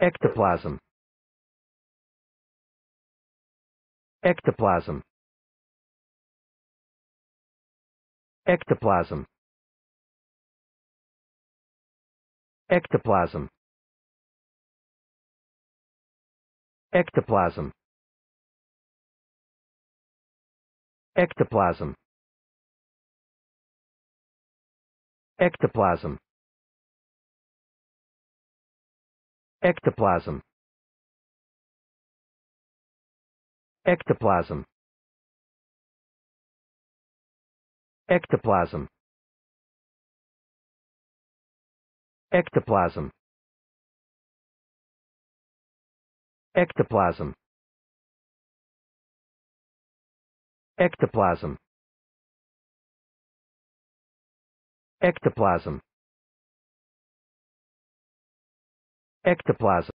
ectoplasm. Ectoplasm. Ectoplasm. Ectoplasm. Ectoplasm. Ectoplasm. Ectoplasm ectoplasm. Ectoplasm. Ectoplasm. Ectoplasm. Ectoplasm. Ectoplasm. Ectoplasm ectoplasm